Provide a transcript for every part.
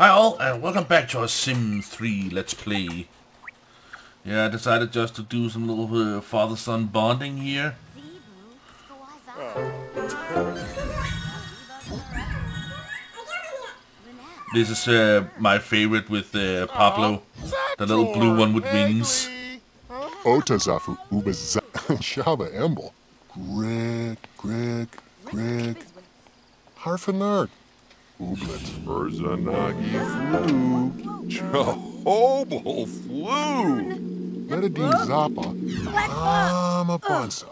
Hi all, and welcome back to our Sim 3 Let's Play. Yeah, I decided just to do some little uh, father-son bonding here. This is uh, my favorite with uh, Pablo, the little blue one with wings. Otazafu ubaza shaba embel. Greg, Greg, Greg. Harfenard. Ublet. Urzanagi flu. Chehobel flu. Metadine Zappa. Amapansa.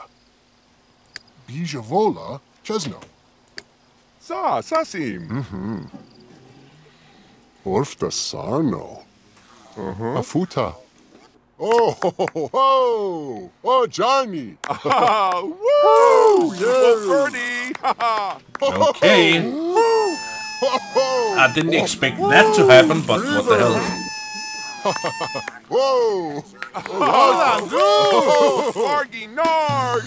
Bijavola Chesno. Sa, Sasim. Orfta Sarno. Uh-huh. Afuta. Oh, ho, ho, ho, ho. Oh, Johnny. Ah, woo! Ferdy. Okay, Ho, ho. I didn't expect that to happen, but what the hell. Whoa. Fargy Nard.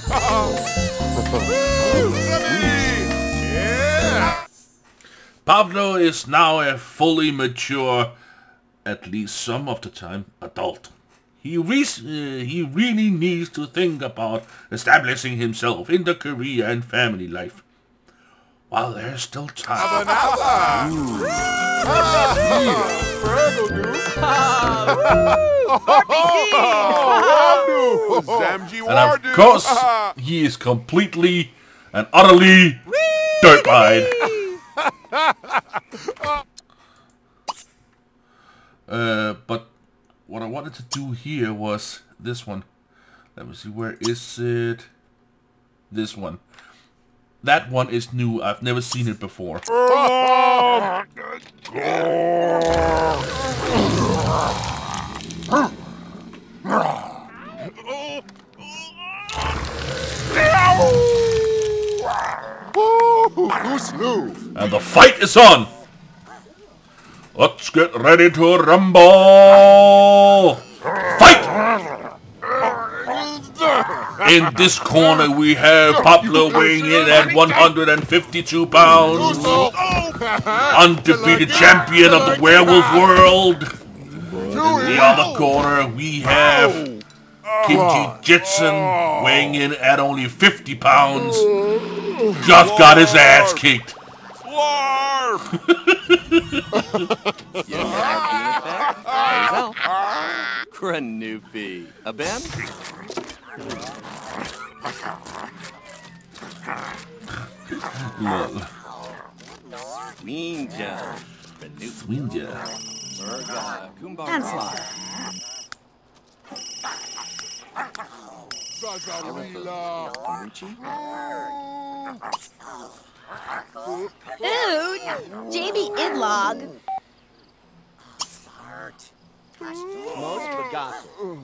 Woo! Sammy. Yeah. Pablo is now a fully mature, at least some of the time, adult. He, re- uh, he really needs to think about establishing himself in the career and family life. While there's still time. And of course, he is completely and utterly dirtbag. uh, but what I wanted to do here was this one. Let me see, where is it? This one. That one is new. I've never seen it before. And the fight is on! Let's get ready to rumble! Fight! In this corner we have Pablo weighing in at 152 pounds. Undefeated champion of the werewolf world. In the other corner we have Kimchi Jitson weighing in at only 50 pounds. Just got his ass kicked. Larf. Granupi. A Ben? Lol. Ninja. Granupi. Ninja. Murga. Kumbar. Anslar. Zazarila. Muchi. Ooh,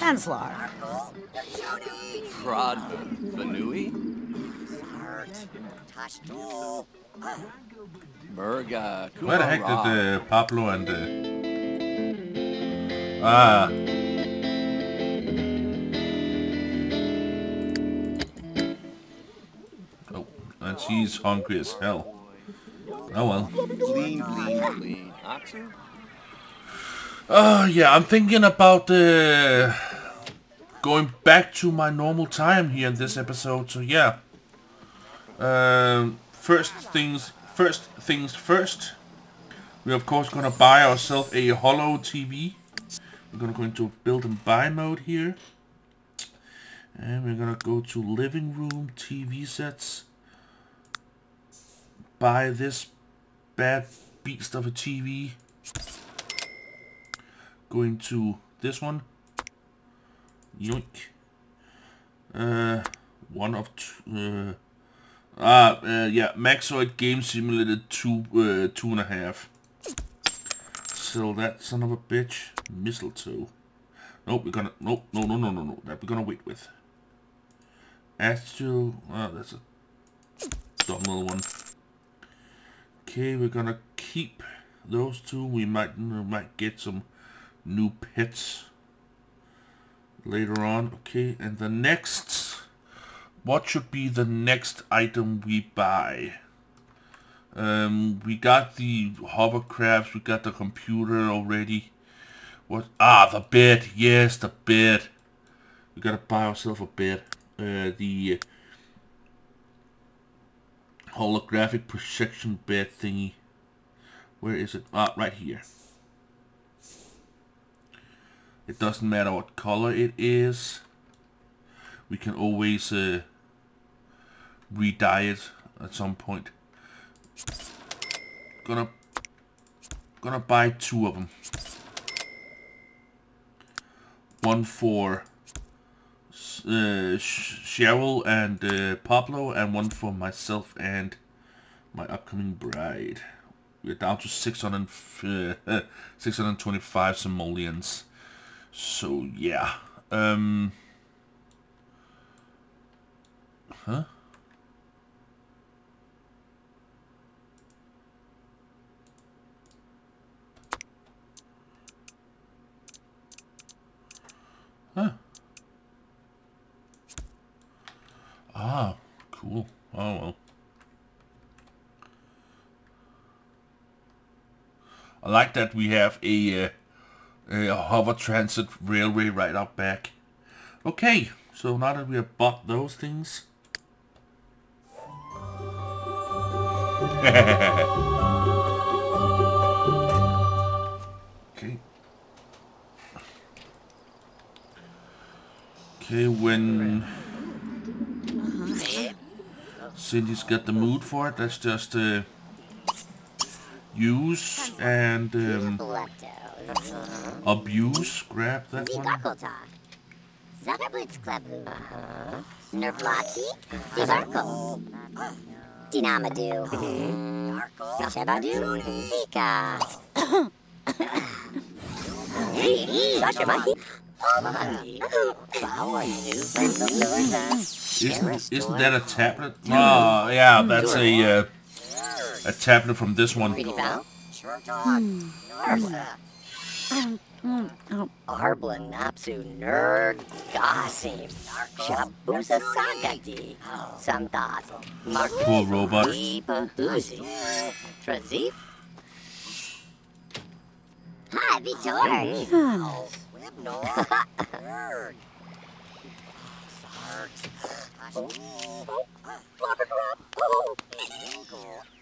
Penslar. Prod. Vanui. Murga. Where the heck did uh, Pablo and... Uh... Ah. Oh, and she's hungry as hell. Oh well. Lean, lean, lean. Atsu? Oh yeah, I'm thinking about uh, going back to my normal time here in this episode. So yeah. Um, first things first things first. We're of course gonna buy ourselves a Hollow TV. We're gonna go into build and buy mode here. And we're gonna go to living room TV sets. Buy this bad beast of a TV going to this one. Yoink. Uh, one of two, uh, Ah, uh, yeah, Maxoid Game Simulator 2, uh, two and a half. Sell that son of a bitch. Mistletoe. Nope, we're gonna, nope, no, no, no, no, no, that we're gonna wait with. Astral, oh, that's a dumb little one. Okay, we're gonna keep those two. We might, we might get some new pets later on. Okay, and the next, what should be the next item we buy? Um, we got the hovercrafts, we got the computer already. What? Ah, the bed. Yes, the bed. We gotta buy ourselves a bed. Uh, the holographic projection bed thingy. Where is it? Ah, right here. It doesn't matter what color it is. We can always uh, re-dye it at some point. Gonna gonna buy two of them. One for uh, Cheryl and uh, Pablo, and one for myself and my upcoming bride. We're down to 600, uh, 625 simoleons. So, yeah. Um... Huh? Huh. Ah, cool. Oh well. I like that we have a, uh, a hover transit railway right out back. Okay, so now that we have bought those things. okay. Okay, when Cindy's got the mood for it, let's just uh, use and um, abuse. Grab that one. Zigarkota. Zagablitz Klebu. Nervlati. Zigarko. Dinamadu. Nashabadu. Zika. Shashamahi. Isn't isn't that a tablet? Oh yeah, that's a uh, a tablet from this one. Arbla Napsu Nerd. Gosim Shabusa Sagadi Samdat Poor robot. Ibahuzi Trazif? Hi, hmm.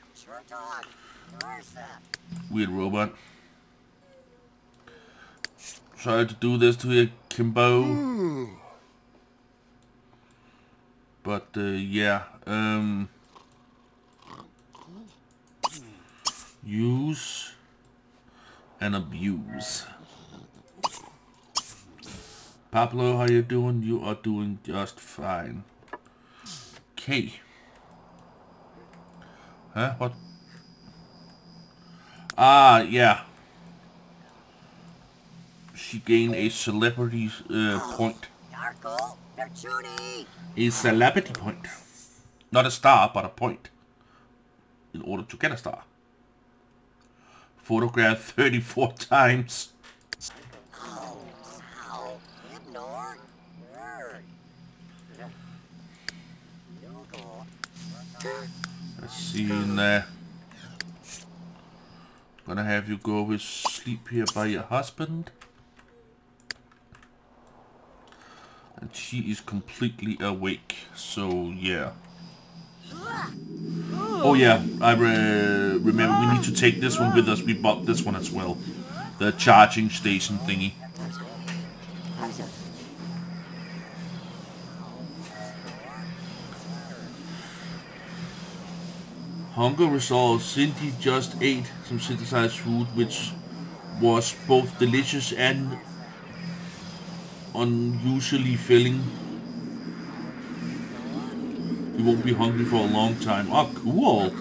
Weird robot. Sorry to do this to you, Kimbo. But uh, yeah, um, use and abuse. Pablo, how you doing? You are doing just fine. Okay. Huh? What? Ah, yeah. She gained a celebrity uh, point. A celebrity point. Not a star, but a point. In order to get a star. Photographed 34 times. See in there. Gonna have you go with sleep here by your husband. And she is completely awake, so yeah. Oh yeah, I re remember we need to take this one with us. We bought this one as well. The charging station thingy. Hunger resolved. Cindy just ate some synthesized food, which was both delicious and unusually filling. You won't be hungry for a long time. Oh, cool.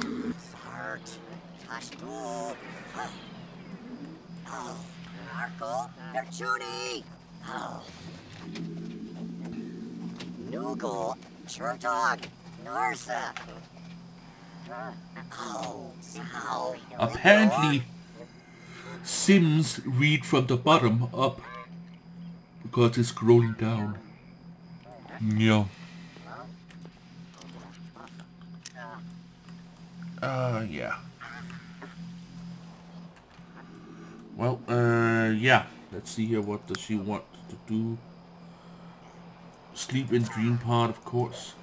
Noogle. Norsa. Apparently, Sims read from the bottom up because it's scrolling down. Yeah. Uh, yeah. Well, uh, yeah. Let's see here. What does she want to do? Sleep and dream part, of course.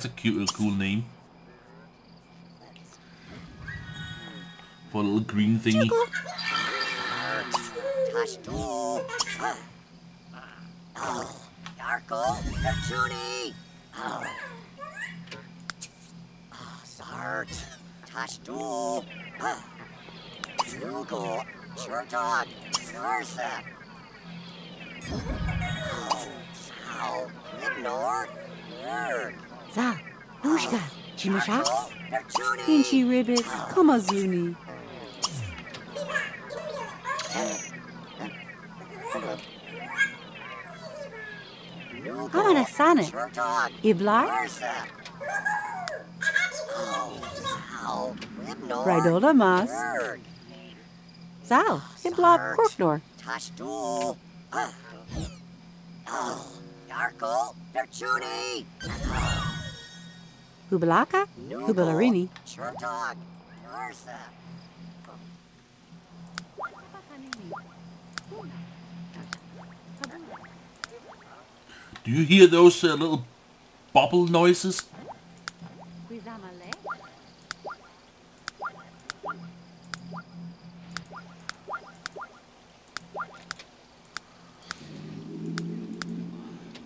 That's a cute, a cool name. For a little green thingy. Oh. Oh. Oh. Sart. Tashtu. Oh. Noogle. Churtog. Nushka, Chimasha, Narkle. Nerchuni. Inchi Ribbit, Komazuni. Noogle. Hamana Sana, Churtog. Iblar. Ignore. Mas, Zal, Iblob, Korknor, Tashtu. Ah. Oh. Narkle. Nerchuni. Hubalaka, Hubalarini. Churtog. Norsa. Do you hear those uh, little bubble noises?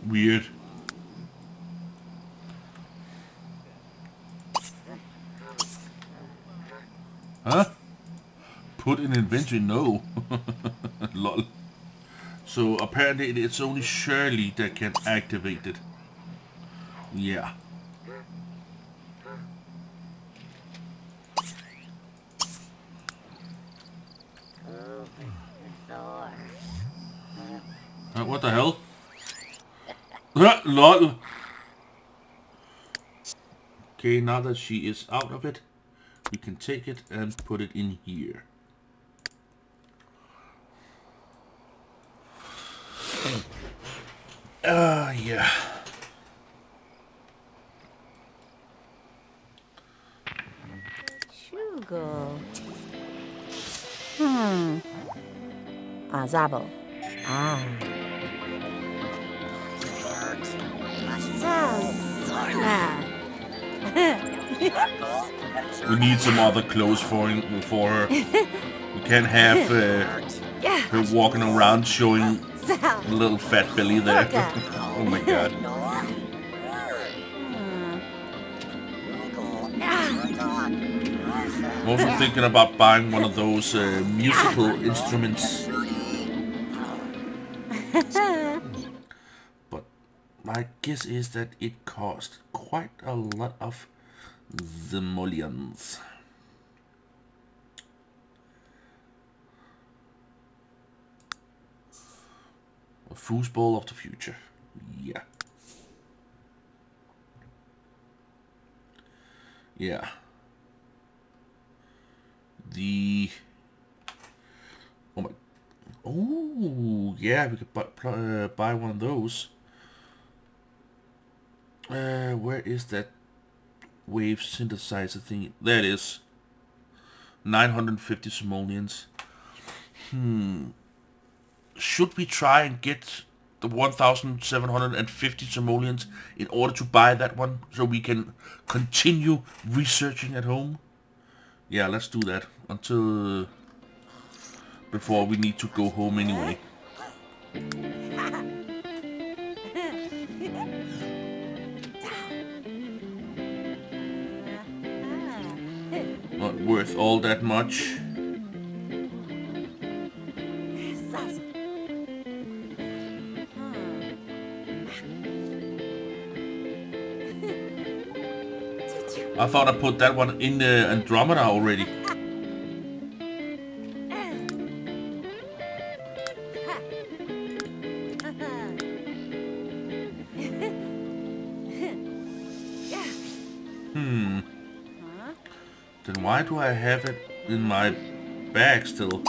Weird. Huh? Put in inventory? No. Lol. So apparently it's only Shirley that can activate it. Yeah. Uh, what the hell? Lol. Okay, now that she is out of it, we can take it and put it in here. Ah, yeah. Shugo. Hmm. Ah, Zabo. Ah. Ah. We need some other clothes for for her. We can't have uh, her walking around showing a little fat belly there. oh my god. Nord. Nerd. Noogle. Churtog. Norsa. I'm also thinking about buying one of those uh, musical instruments. But my guess is that it cost quite a lot of simoleons. A foosball of the future. Yeah. Yeah. The oh my oh yeah we could buy, uh, buy one of those. Uh, where is that wave synthesizer thing? There it is. 950 simoleons. Hmm. Should we try and get the 1,750 simoleons in order to buy that one, so we can continue researching at home. Yeah, let's do that until before we need to go home anyway. Worth all that much. I thought I put that one in the Andromeda already. Why do I have it in my bag still?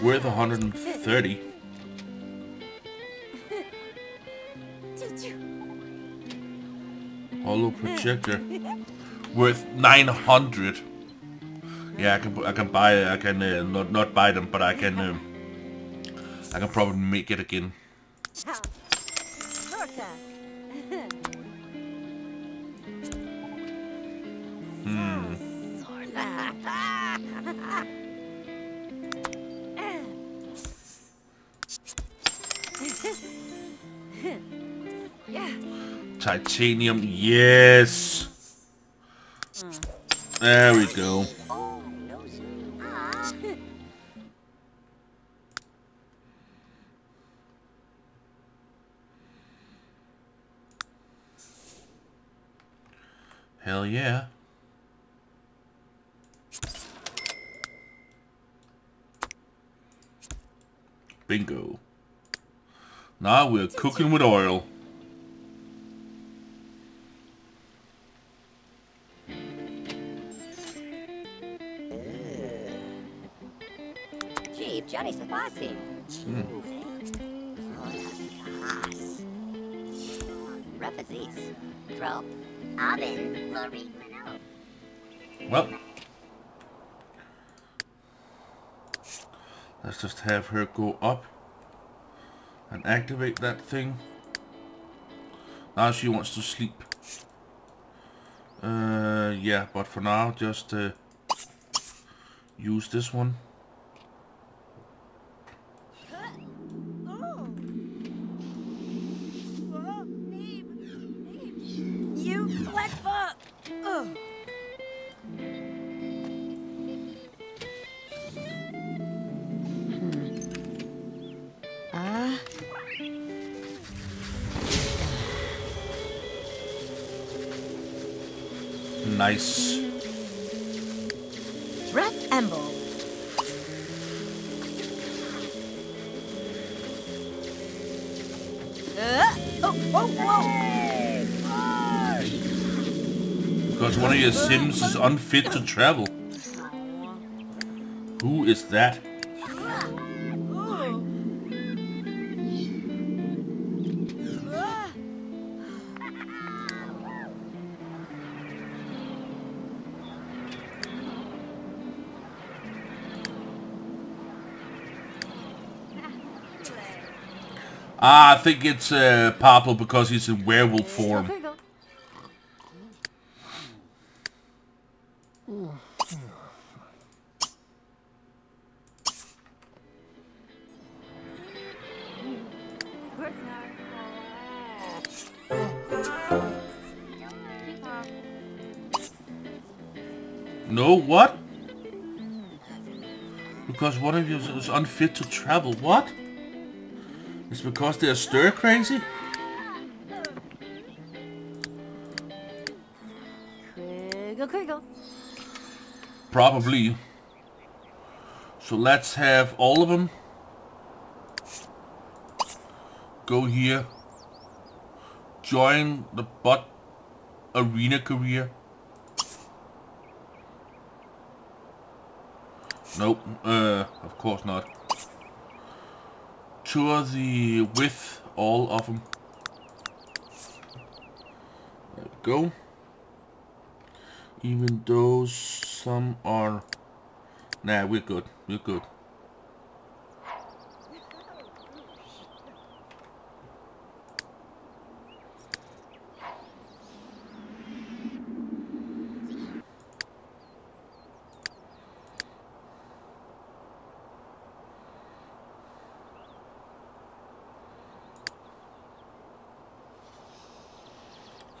Worth 130. Hollow projector. Worth 900. Yeah, I can I can buy I can uh, not not buy them, but I can um, I can probably make it again. Titanium, yes. There we go. Hell yeah. Bingo. Now we're cooking with oil. Well. Let's just have her go up and activate that thing. Now she wants to sleep. Uh, yeah, but for now, just uh, use this one. Nice. Dreth Emble. Uh, oh, oh. Because one of your Sims is unfit to travel. Who is that? Ah, I think it's uh, Pablo because he's in werewolf form. No, what? Because one of you is unfit to travel. What? It's because they're stir crazy? Probably. So let's have all of them go here. Join the bot arena career. Nope, uh, of course not. Tour the with all of them. There we go. Even though some are Nah, we're good. We're good.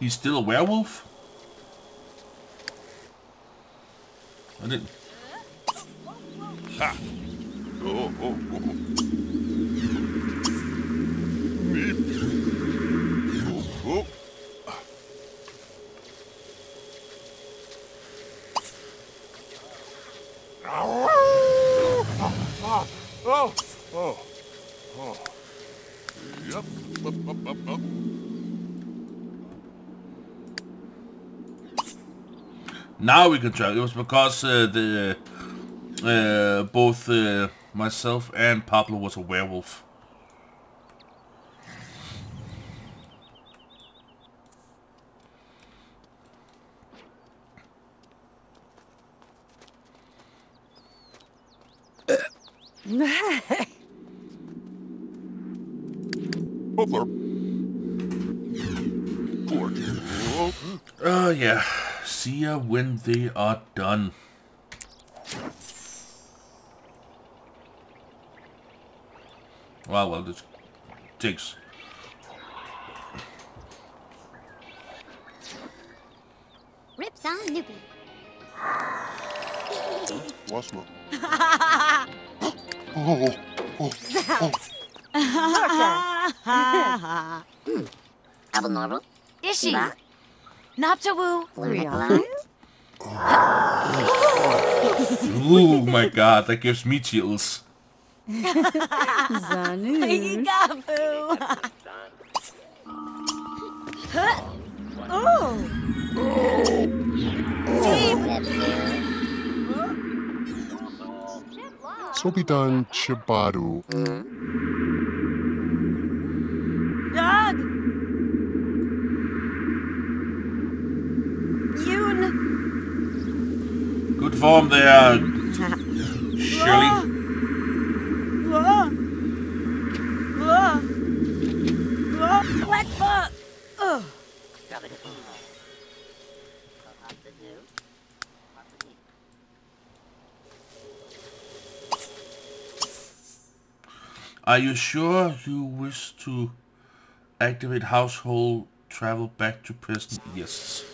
He's still a werewolf? I didn't... Ha! Oh, oh, oh. Meep. Oh, oh. Oh, oh, oh, oh. Yep. Up, up, up, up. Now we can try. It was because uh, the uh, both uh, myself and Pablo was a werewolf. Oh yeah. See ya when they are done. Well, well, this takes. Rips on Noopy. What's my... oh, oh, oh. Double normal. Ishi. Ba. Naptawu. Flurry. Ooh my god, that gives me chills. Zanu. So be done, Chibadu. Hmm? Good form there, Shirley. Are you sure you wish to activate household travel back to prison? Yes.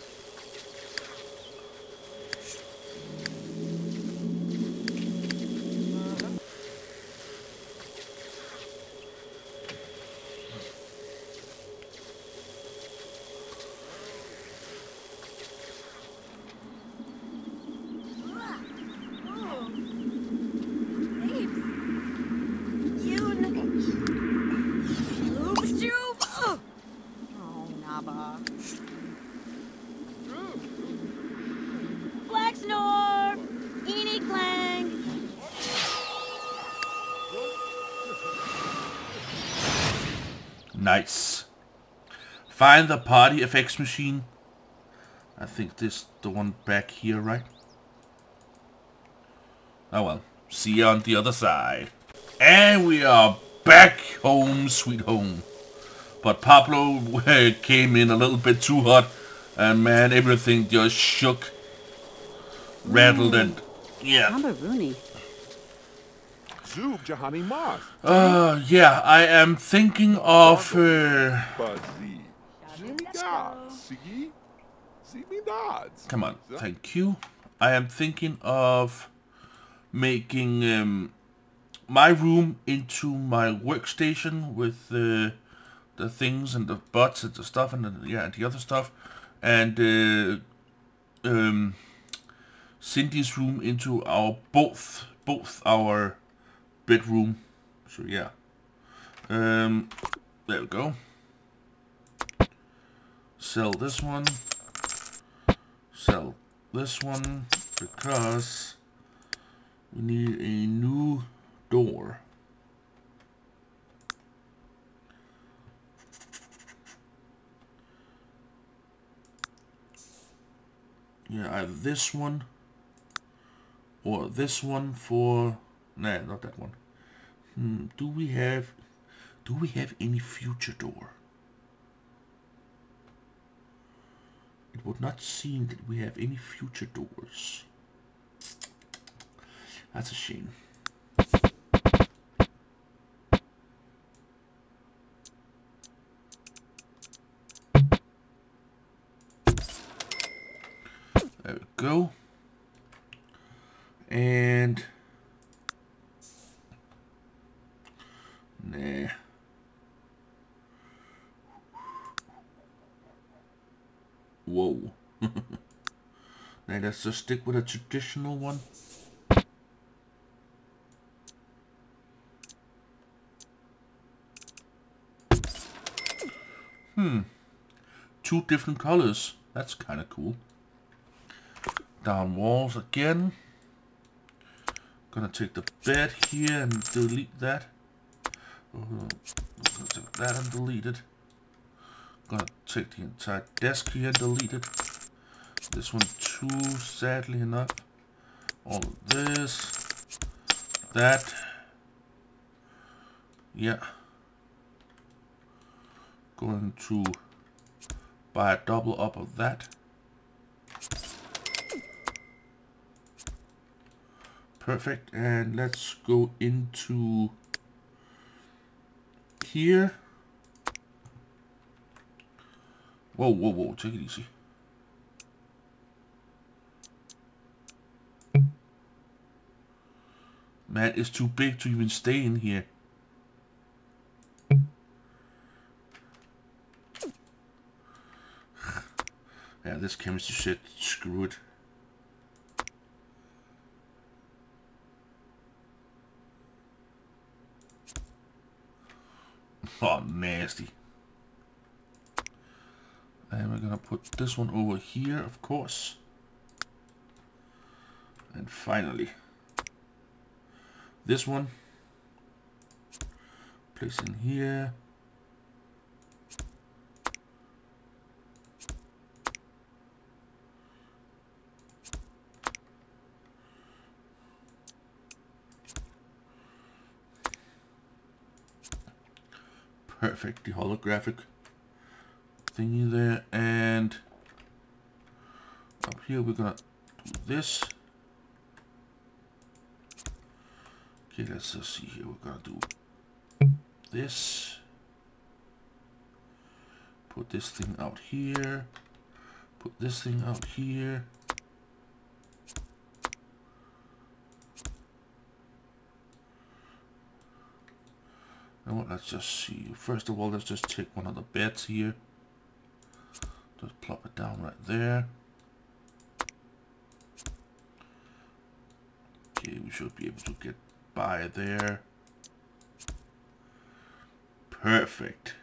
Nice. Find the party effects machine. I think this the one back here, right? Oh well. See you on the other side. And we are back home, sweet home. But Pablo uh, came in a little bit too hot. And man, everything just shook. Rattled and... Yeah. Naba Uh, yeah, I am thinking of... Uh, Buzzy. Jimmy Dods. See? See me Dods. Come on, thank you. I am thinking of making um, my room into my workstation with the the things and the butts and the stuff and the, yeah and the other stuff, and uh, um, Cindy's room into our both both our bedroom. So yeah, um, there we go. Sell this one sell this one because we need a new door. Yeah, either this one Or this one for... Nah, not that one. Hmm, do we have... Do we have any future door? It would not seem that we have any future doors. That's a shame. There we go. And... Nah. Whoa. let's just stick with a traditional one. Hmm. Two different colors. That's kind of cool. Down walls again. Gonna take the bed here and delete that. Take that and delete it. Gonna take the entire desk here and delete it. This one too, sadly enough. All of this. That. Yeah. Going to buy a double up of that. Perfect. And let's go into here. Whoa, whoa, whoa. Take it easy. Man, it's too big to even stay in here. yeah, this chemistry shit, screw it. Oh, nasty. And we're gonna put this one over here, of course. And finally, this one. Place in here. Perfect, the holographic thingy there, and up here we're gonna do this. Okay, let's just see here. We're gonna do this. Put this thing out here. Put this thing out here. Let's just see. First of all, let's just take one of the beds here. Just plop it down right there. Okay, we should be able to get by there. Perfect.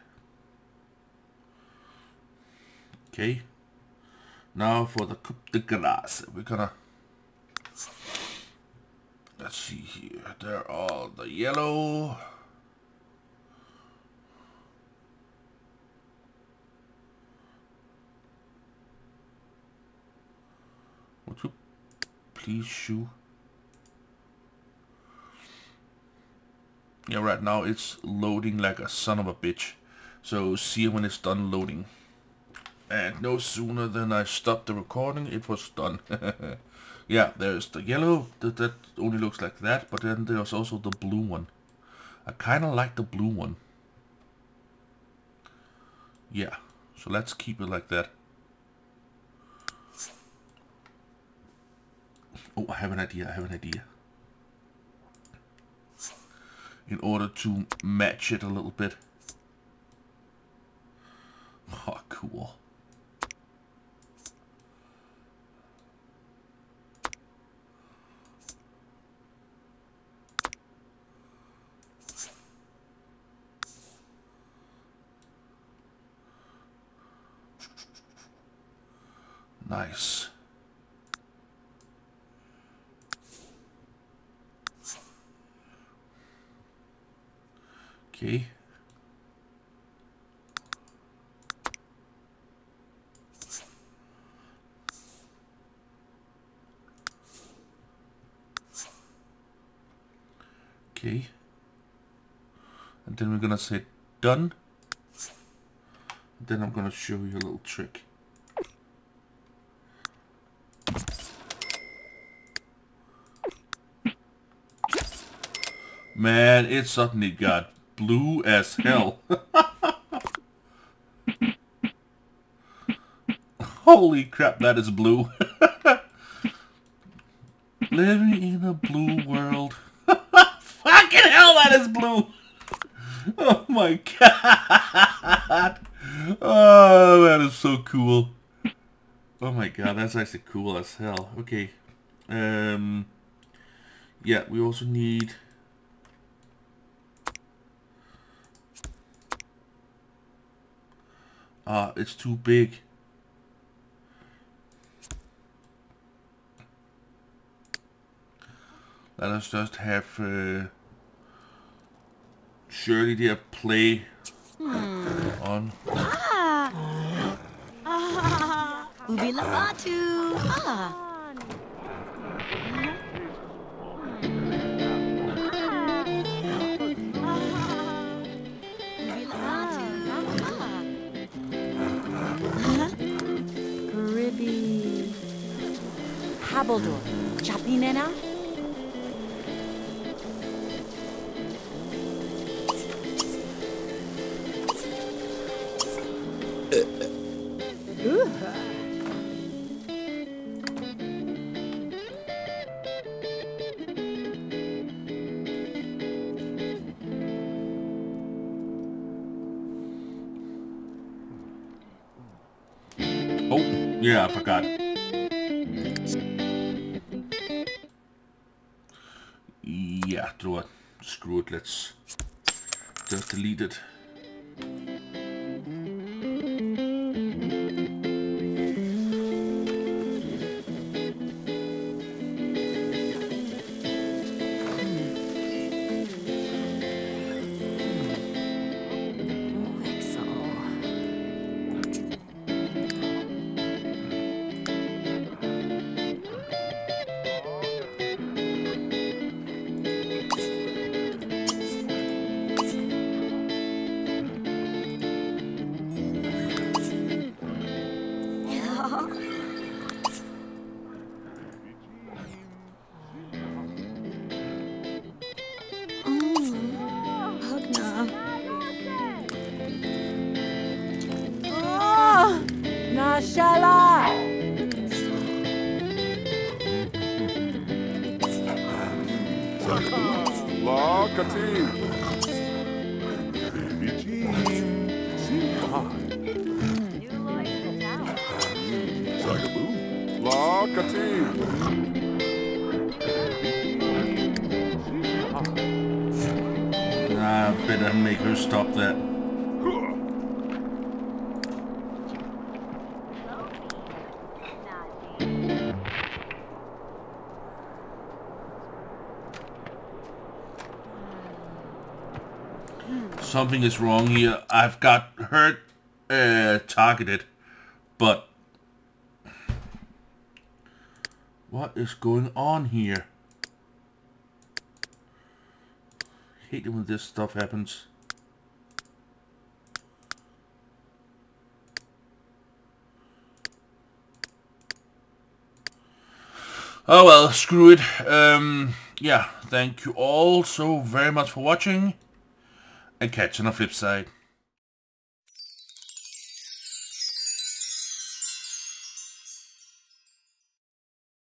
Okay. Now for the coup de grace. We're gonna... Let's see here. They're all the yellow. Would you please shoe? Yeah, right now it's loading like a son of a bitch. So see when it's done loading. And no sooner than I stopped the recording, it was done. yeah, there's the yellow, that, that only looks like that, but then there's also the blue one. I kind of like the blue one. Yeah, so let's keep it like that. Oh, I have an idea, I have an idea. In order to match it a little bit. Oh, cool. Nice. Okay. Okay. And then we're gonna say done. Then I'm gonna show you a little trick. Man, it suddenly got blue as hell. Holy crap, that is blue. Living in a blue world. Fucking hell, that is blue. Oh my god. Oh, that is so cool. Oh my god, that's actually cool as hell. Okay. Um. Yeah, we also need... Ah, it's too big. Let us just have uh, Shirley there play on. Ah. Ubi Labatu. Ah. Habaldor. Chapinena. Oh, yeah, I forgot. Let's just delete it. La I better make her stop that. Something is wrong here. I've got hurt uh, targeted, but what is going on here? Hate it when this stuff happens. Oh well, screw it. Um, yeah, thank you all so very much for watching. And catch you on the flip side.